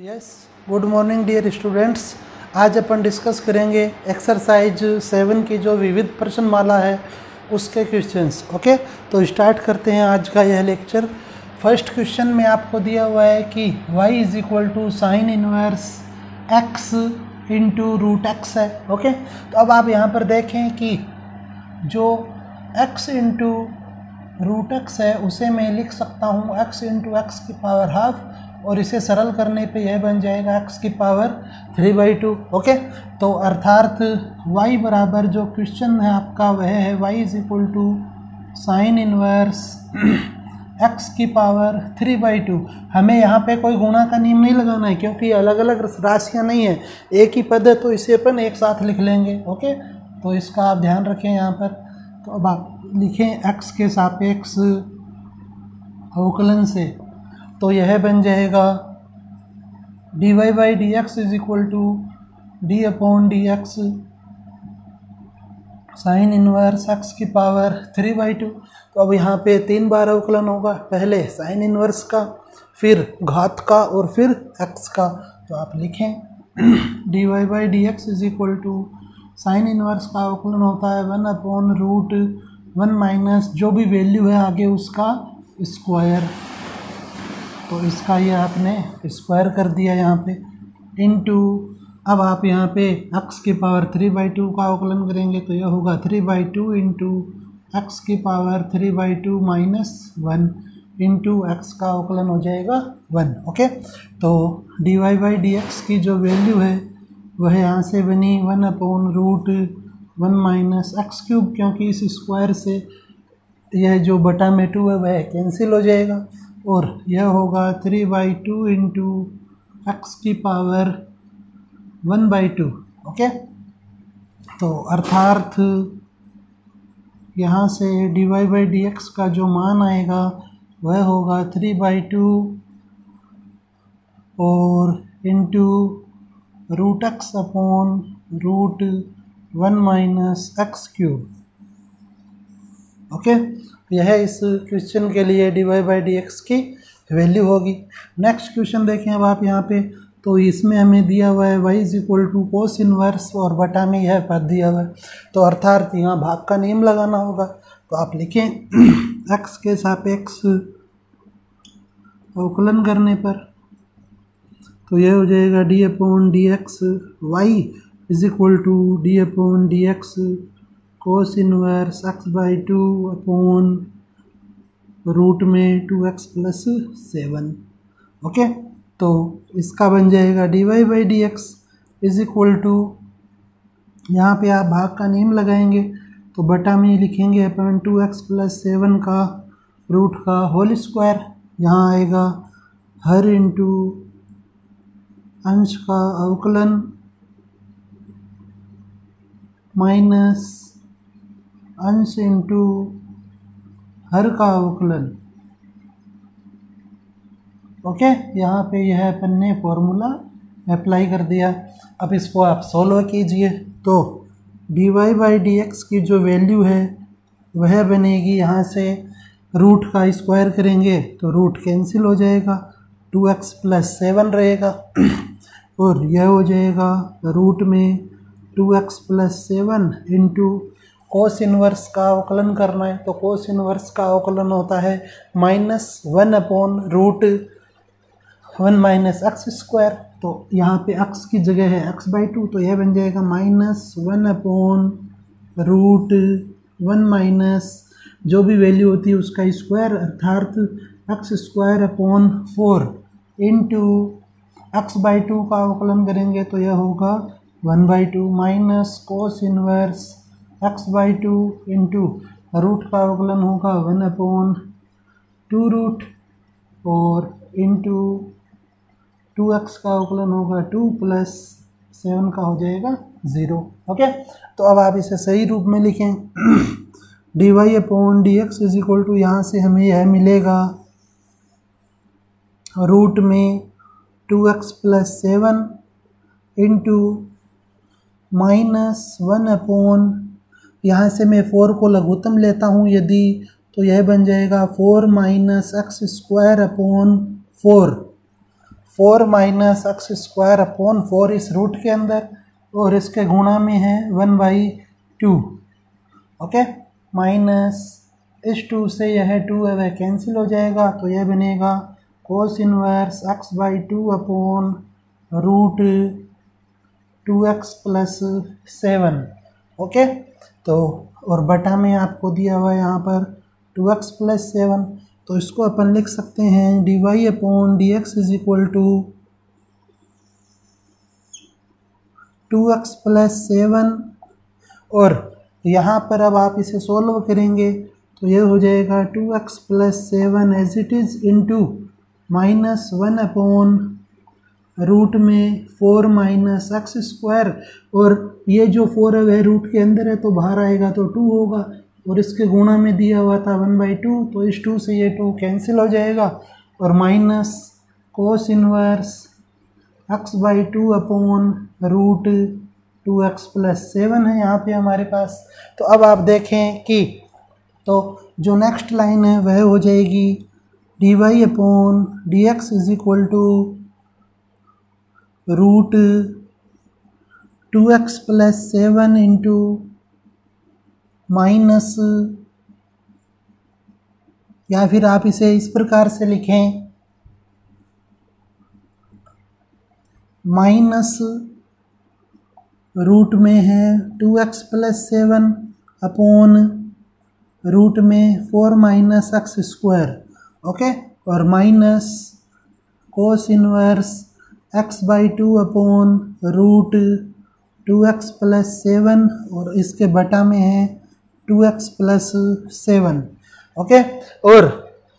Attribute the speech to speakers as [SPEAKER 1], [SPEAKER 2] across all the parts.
[SPEAKER 1] Yes good morning dear students आज अपन discuss करेंगे एक्सरसाइज सेवन की जो विविध प्रश्न माला है, उसके क्वेश्चंस ओके तो स्टार्ट करते हैं आज का यह लेक्चर फ़र्स्ट क्वेश्चन में आपको दिया हुआ है कि y is equal to sine inverse x into root x है ओके तो अब आप यहाँ पर देखें कि जो x इंटू रूट एक्स है, उसे मैं लिख सकता हूँ x इंटू एक्स की पावर हाफ़ और इसे सरल करने पे यह बन जाएगा एक्स की power three by two okay तो अर्थात वाई बराबर जो क्वेश्चन है आपका, वह है y is equal to sine inverse x की पावर थ्री बाई टू हमें यहाँ पे कोई गुणा का नियम नहीं लगाना है, क्योंकि अलग अलग राशियाँ नहीं है। एक ही पद है तो इसे अपन एक साथ लिख लेंगे ओके तो इसका आप ध्यान रखें यहाँ पर। तो अब आप लिखें एक्स के सापेक्ष अवकलन से। तो यह बन जाएगा d y by d x is equal to d upon d x sine inverse x की पावर थ्री बाई टू तो अब यहाँ पे तीन बार अवकलन होगा, पहले साइन इनवर्स का, फिर घात का और फिर एक्स का। तो आप लिखें d y by d x is equal to sine inverse का अवकलन होता है one upon root one minus जो भी वैल्यू है आगे उसका स्क्वायर तो इसका ये आपने स्क्वायर कर दिया यहाँ पे। इनटू अब आप यहाँ पे x की पावर थ्री बाई टू का अवकलन करेंगे तो यह होगा three by two into x की power three by two minus one into x का अवकलन हो जाएगा वन ओके तो d y by d x की जो वैल्यू है, वह यहाँ से बनी one upon root one minus x cube क्योंकि इस स्क्वायर से यह जो बटा में टू है, वह कैंसिल हो जाएगा। और यह होगा three by two into x की power one by two okay तो अर्थार्थ यहाँ से d y by d x का जो मान आएगा, वह होगा थ्री बाई टू और into root x upon root one minus x cube okay? यह इस क्वेश्चन के लिए d y by d x की वैल्यू होगी। नेक्स्ट क्वेश्चन देखें, अब आप यहाँ पे तो इसमें हमें दिया हुआ है y is equal to cos inverse और बटा में यह पद दिया हुआ है। तो अर्थात यहाँ भाग का नियम लगाना होगा। तो आप लिखें एक्स के सापेक्ष अवकलन करने पर तो यह हो जाएगा d upon d x y is equal to d upon d x cos inverse x by two upon root में two x plus seven okay तो इसका बन जाएगा d y by d x is equal to यहाँ पे आप भाग का नेम लगाएँगे तो बटा में लिखेंगे अपन टू एक्स प्लस सेवन का रूट का होल स्क्वायर यहाँ आएगा हर इंटू अंश का अवकलन माइनस अंश इंटू हर का अवकलन। ओके यहाँ पे यह अपन ने फॉर्मूला अप्लाई कर दिया। अब इसको आप सोल्व कीजिए। तो d y by d x की जो वैल्यू है, वह बनेगी यहाँ से रूट का स्क्वायर करेंगे। तो रूट कैंसिल हो जाएगा। टू एक्स प्लस सेवन रहेगा। और यह हो जाएगा रूट में two x plus seven into cos inverse का अवकलन करना है तो कोस इनवर्स का अवकलन होता है minus one upon root one minus x square तो यहाँ पे एक्स की जगह है एक्स बाई टू तो यह बन जाएगा minus one upon root one minus जो भी वैल्यू होती है उसका स्क्वायर अर्थात x square upon four into x by two का अवकलन करेंगे तो यह होगा one by two minus cos inverse x by two into root का अवकलन होगा वन अपॉन टू रूट और इंटू टू एक्स का अवकलन होगा टू प्लस सेवन का हो जाएगा ज़ीरो ओके तो अब आप इसे सही रूप में लिखें। D y upon d x is equal to यहाँ से हमें यह मिलेगा। रूट में two x plus seven into minus one upon यहाँ से मैं फोर को लघुत्तम लेता हूँ यदि तो यह बन जाएगा four minus x square upon four four minus x square upon four इस रूट के अंदर और इसके गुणा में है one by two okay minus इस टू से यह टू है, वह कैंसिल हो जाएगा तो यह बनेगा cos inverse x by two upon root two x plus seven okay तो और बटा में आपको दिया हुआ है यहाँ पर टू एक्स प्लस सेवन तो इसको अपन लिख सकते हैं D Y upon D X is equal to two X plus seven. और यहाँ पर अब आप इसे सोल्व करेंगे तो ये हो जाएगा two x plus seven as it is into minus one upon root में फोर माइनस एक्स स्क्वायर, और ये जो फोर है, वह रूट के अंदर है तो बाहर आएगा तो टू होगा, और इसके गुणा में दिया हुआ था वन बाई टू तो इस टू से ये टू कैंसिल हो जाएगा, और minus cos inverse x by two upon root two x plus seven है यहाँ पे हमारे पास। तो अब आप देखें कि तो जो नेक्स्ट लाइन है, वह हो जाएगी d y upon d x is equal to root two x plus seven into minus या फिर आप इसे इस प्रकार से लिखें। माइनस रूट में है two x plus seven upon root में four minus x square okay और minus cos inverse x by two upon root two x plus seven और इसके बटा में है two x plus seven okay और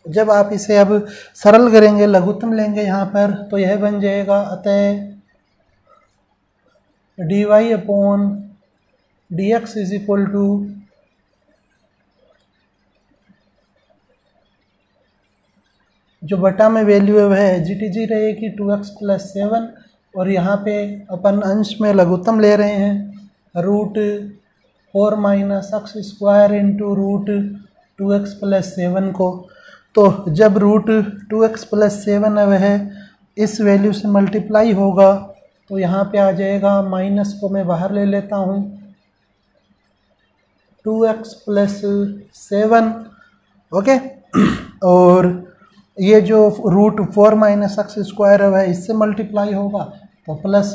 [SPEAKER 1] जब आप इसे अब सरल करेंगे, लघुत्तम लेंगे यहाँ पर तो यह बन जाएगा अतः d y upon d x is equal to जो बटा में वैल्यू है, वह जी टी जी रहेगी टू एक्स प्लस सेवन और यहाँ पे अपन अंश में लघुत्तम ले रहे हैं। Root four minus x square into root two x plus seven को। तो जब root two x plus seven है, वह इस वैल्यू से मल्टीप्लाई होगा तो यहाँ पे आ जाएगा माइनस को मैं बाहर ले लेता हूँ। Two x plus seven okay और ये जो root four minus x square है, इससे मल्टीप्लाई होगा। तो plus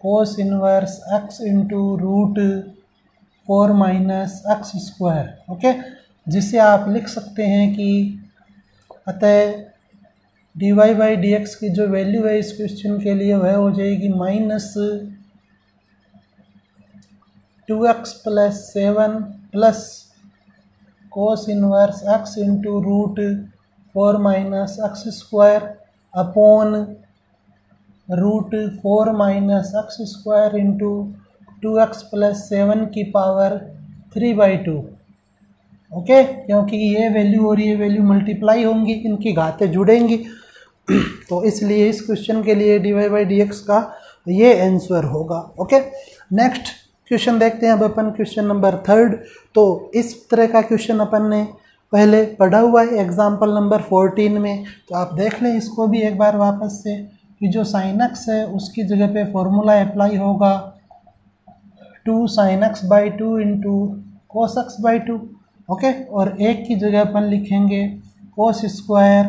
[SPEAKER 1] cos inverse x into root four minus x square okay जिसे आप लिख सकते हैं कि अतः d y by d x की जो वैल्यू है इस क्वेश्चन के लिए, वह हो जाएगी minus two x plus seven plus cos inverse x into root four minus x square upon root four minus x square into two x plus seven की power three by two. Okay? क्योंकि ये value और ये value multiply होंगी, इनकी घातें जुड़ेंगी। तो इसलिए इस क्वेश्चन के लिए d y by d x का ये आंसर होगा। ओके? नेक्स्ट क्वेश्चन देखते हैं अब अपन क्वेश्चन नंबर थर्ड। तो इस तरह का क्वेश्चन अपन ने पहले पढ़ा हुआ है एग्ज़ाम्पल नंबर फोरटीन में तो आप देख लें इसको भी एक बार वापस से कि जो साइनक्स है, उसकी जगह पे फॉर्मूला अप्लाई होगा। Two sine x by two into cos x by two okay और एक की जगह अपन लिखेंगे cos square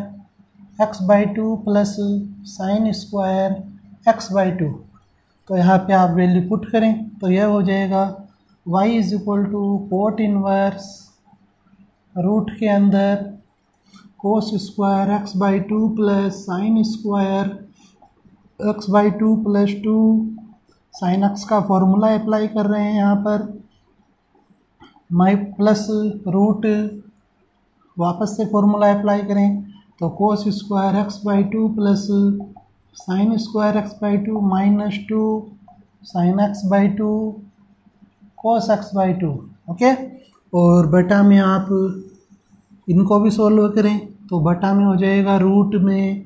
[SPEAKER 1] x by two plus sine square x by two तो यहाँ पे आप वैल्यू पुट करें तो यह हो जाएगा y is equal to cot inverse root के अंदर cos square x by two plus sine square x by two plus two sine x का फॉर्मूला अप्लाई कर रहे हैं यहाँ पर। माई प्लस रूट वापस से फॉर्मूला अप्लाई करें। तो cos square x by two plus sine square x by two minus two sine x by two cos x by two okay और बटा में आप इनको भी सोल्व करें तो बटा में हो जाएगा रूट में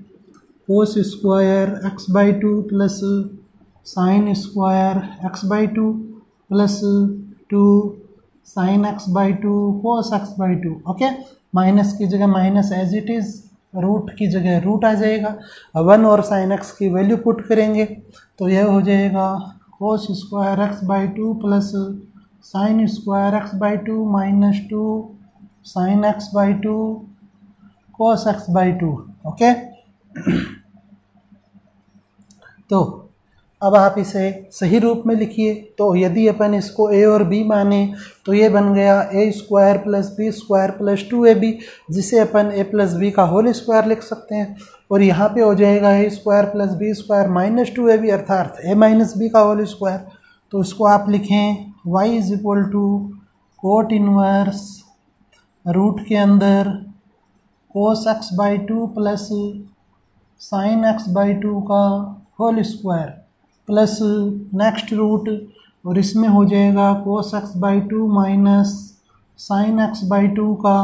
[SPEAKER 1] cos square x by two plus sine square x by two plus two sine x by two cos x by two okay minus की जगह minus as it is root की जगह रूट आ जाएगा। वन और sine x की value put करेंगे तो यह हो जाएगा cos square x by two plus sine square x by two minus two sine x by two cos x by two okay तो अब आप इसे सही रूप में लिखिए। तो यदि अपन इसको ए और बी माने तो ये बन गया a square plus b square plus two a b जिसे अपन ए प्लस बी का होल स्क्वायर लिख सकते हैं। और यहाँ पे हो जाएगा a square plus b square minus two a b अर्थात ए माइनस बी का होल स्क्वायर तो इसको आप लिखें y is equal to cot inverse root के अंदर cos x by two plus sine x by two का whole square plus next root और इसमें हो जाएगा cos x by two minus sine x by two का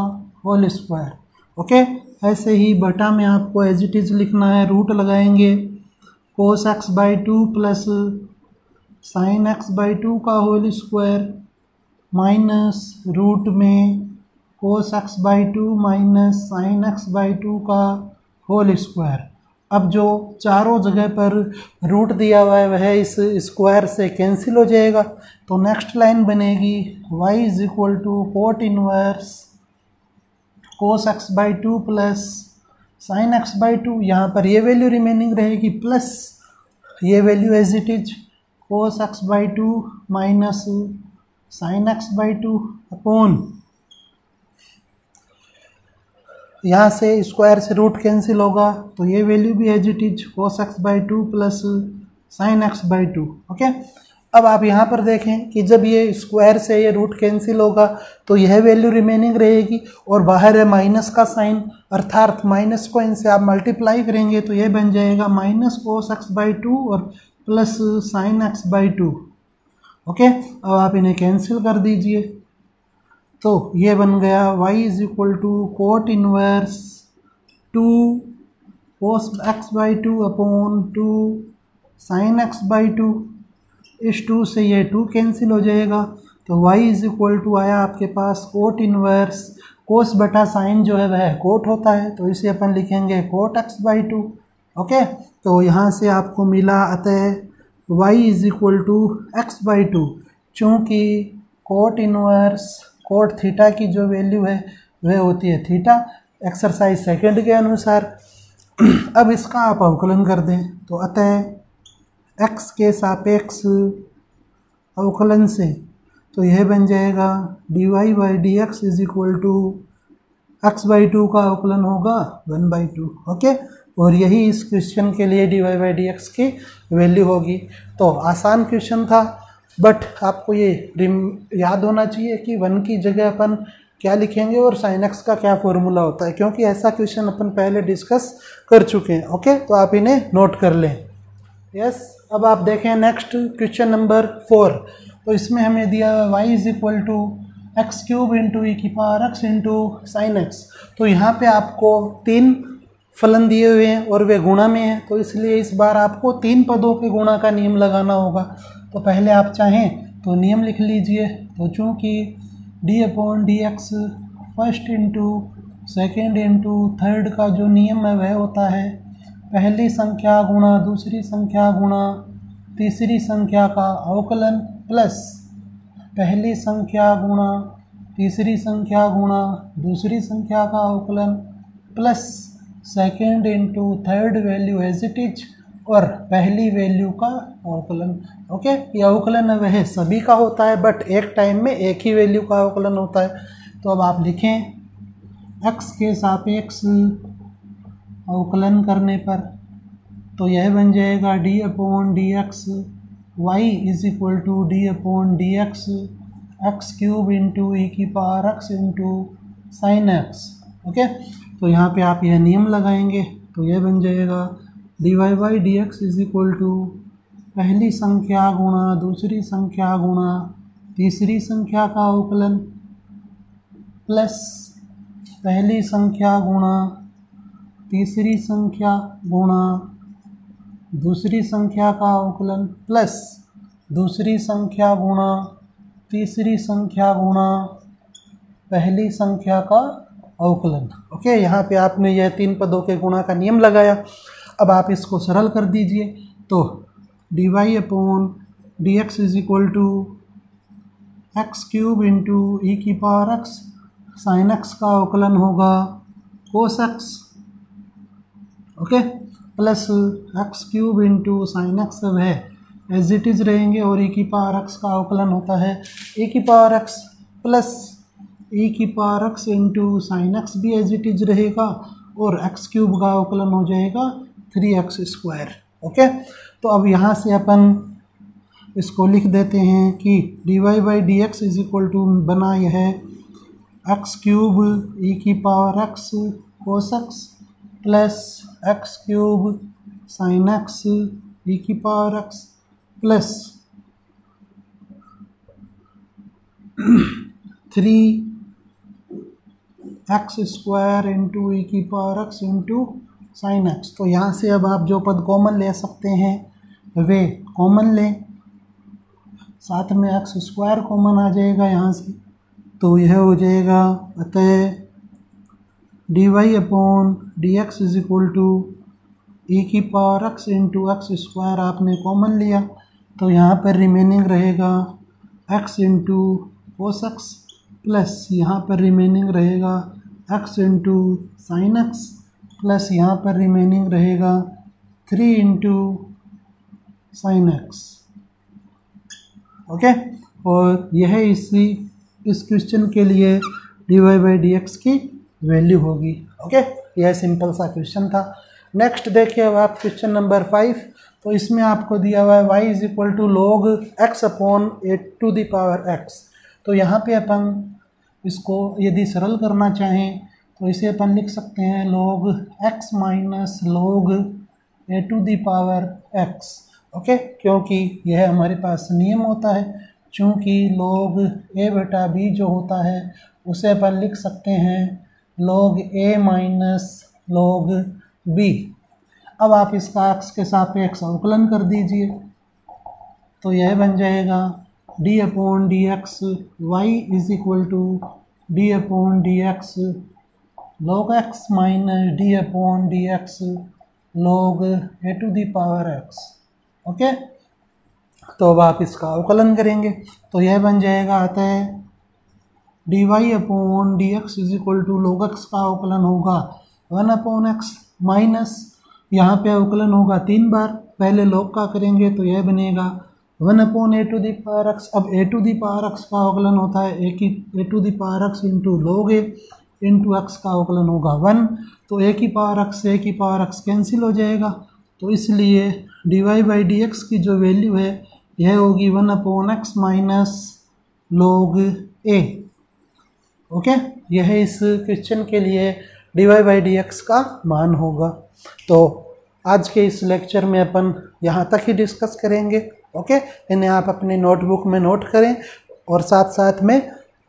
[SPEAKER 1] होल स्क्वायर ओके ऐसे ही बटा में आपको एज इट इज़ लिखना है रूट लगाएँगे cos x by two plus sine x by two का होल स्क्वायर माइनस रूट में cos x by two minus sine x by two का होल स्क्वायर अब जो चारों जगह पर रूट दिया हुआ है, वह इस स्क्वायर से कैंसिल हो जाएगा। तो नेक्स्ट लाइन बनेगी, y is equal to cot inverse cos x by two plus sine x by two यहाँ पर ये वैल्यू रिमेनिंग रहेगी प्लस ये value as it is cos x by two minus sine x by two upon यहाँ से square से root cancel होगा तो ये वैल्यू भी as it is cos x by two plus sine x by two okay अब आप यहाँ पर देखें कि जब ये स्क्वायर से ये रूट कैंसिल होगा तो यह वैल्यू रिमेनिंग रहेगी और बाहर है माइनस का साइन अर्थात माइनस को इनसे आप मल्टीप्लाई करेंगे तो ये बन जाएगा minus cos x by two और plus sine x by two okay अब आप इन्हें कैंसिल कर दीजिए। तो ये बन गया y is equal to cot inverse two cos x by two upon two sine x by two इस टू से ये टू कैंसिल हो जाएगा। तो y इज़ इक्वल टू आया आपके पास कोट इनवर्स कोस बटा साइन जो है वह कोट होता है। तो इसे अपन लिखेंगे cot x by two okay तो यहाँ से आपको मिला अतः y is equal to x by two चूँकि कोट इनवर्स कोट थीटा की जो वैल्यू है, वह होती है थीटा एक्सरसाइज सेकंड के अनुसार, अब इसका आप अवकलन कर दें। तो अतः एक्स के सापेक्ष अवकलन से तो यह बन जाएगा d y by d x is equal to x by two का अवकलन होगा वन बाई टू ओके और यही इस क्वेश्चन के लिए d y by d x की वैल्यू होगी। तो आसान क्वेश्चन था बट आपको ये याद होना चाहिए कि वन की जगह अपन क्या लिखेंगे और साइन एक्स का क्या फॉर्मूला होता है क्योंकि ऐसा क्वेश्चन अपन पहले डिस्कस कर चुके हैं ओके तो आप इन्हें नोट कर लें। यस yes, अब आप देखें नेक्स्ट क्वेश्चन नंबर फोर तो इसमें हमें दिया y is equal to x cube into e की power x into sine x तो यहाँ पे आपको तीन फलन दिए हुए हैं और वे गुणा में हैं। तो इसलिए इस बार आपको तीन पदों के गुणा का नियम लगाना होगा। तो पहले आप चाहें तो नियम लिख लीजिए। तो चूँकि d upon d x first into second into third का जो नियम है, वह होता है पहली संख्या गुणा, दूसरी संख्या गुणा, तीसरी संख्या का अवकलन प्लस पहली संख्या गुणा, तीसरी संख्या गुणा, दूसरी संख्या का अवकलन plus second into third value as it is और पहली वैल्यू का अवकलन। ओके ये अवकलन वह सभी का होता है बट एक टाइम में एक ही वैल्यू का अवकलन होता है। तो अब आप लिखें, x के सापेक्ष अवकलन करने पर तो यह बन जाएगा d upon d x y is equal to d upon d x x cube into e की power x into sine x okay तो यहाँ पे आप यह नियम लगाएँगे तो यह बन जाएगा d y by d x is equal to पहली संख्या गुणा दूसरी संख्या गुणा तीसरी संख्या का अवकलन प्लस पहली संख्या गुणा तीसरी संख्या गुणा दूसरी संख्या का अवकलन प्लस दूसरी संख्या गुणा तीसरी संख्या गुणा पहली संख्या का अवकलन। ओके यहाँ पे आपने यह तीन पदों के गुणा का नियम लगाया। अब आप इसको सरल कर दीजिए। तो d y upon d x is equal to x cube into e की पावर एक्स साइन एक्स का अवकलन होगा cos x okay plus x cube into sine x सब है। एज इट इज़ रहेंगे और ई की पावर एक्स का अवकलन होता है। ई की पावर एक्स प्लस ई की power x into sine x भी एज इट इज़ रहेगा और एक्स क्यूब का अवकलन हो जाएगा थ्री एक्स स्क्वायर ओके तो अब यहाँ से अपन इसको लिख देते हैं कि d y by d x is equal to बना यह एक्स क्यूब ई की power x cos x plus x cube sine x e की power x plus three x square into e की power x into sine x तो यहाँ से अब आप जो पद कॉमन ले सकते हैं, वे कॉमन लें। साथ में एक्स स्क्वायर कॉमन आ जाएगा यहाँ से। तो यह हो जाएगा, अतः d y upon d x is equal to e की power x into x square आपने कॉमन लिया। तो यहाँ पर रिमेनिंग रहेगा x into cos x plus यहाँ पर रिमेनिंग रहेगा x into sine x plus यहाँ पर रिमेनिंग रहेगा three into sine x okay और यह इसी, इस क्वेश्चन के लिए d y by d x की वैल्यू होगी। ओके यह सिंपल सा क्वेश्चन था। नेक्स्ट देखिए अब आप क्वेश्चन नंबर फाइव तो इसमें आपको दिया हुआ है y is equal to log x upon a to the power x तो यहाँ पे अपन इसको यदि सरल करना चाहें तो इसे अपन लिख सकते हैं log x minus log a to the power x okay क्योंकि यह हमारे पास नियम होता है, चूँकि लोग ए बटा बी जो होता है, उसे अपन लिख सकते हैं लोग ए माइनस लोग बी अब आप इसका एक्स के सापेक्ष अवकलन कर दीजिए तो यह बन जाएगा d upon d x y is equal to d upon d x log x minus d upon d x log a to the power x okay तो अब आप इसका अवकलन करेंगे। तो यह बन जाएगा, आता है d y upon d x is equal to log x का अवकलन होगा। वन अपॉन एक्स माइनस यहाँ पे अवकलन होगा तीन बार। पहले लोग का करेंगे तो यह बनेगा one upon a to the power x, अब a to the power x का अवकलन होता है ए की, a to the power x into log a into x का अवकलन होगा वन। तो ए की पावर एक्स, ए की पावर एक्स कैंसिल हो जाएगा। तो इसलिए d y by d x की जो वैल्यू है, यह होगी one upon x minus log ए ओके? यह इस क्वेश्चन के लिए d y by d x का मान होगा। तो आज के इस लेक्चर में अपन यहाँ तक ही डिस्कस करेंगे। ओके इन्हें आप अपने नोटबुक में नोट करें और साथ साथ में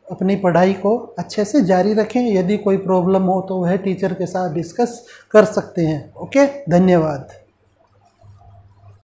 [SPEAKER 1] अपनी पढ़ाई को अच्छे से जारी रखें। यदि कोई प्रॉब्लम हो तो वह टीचर के साथ डिस्कस कर सकते हैं। ओके धन्यवाद।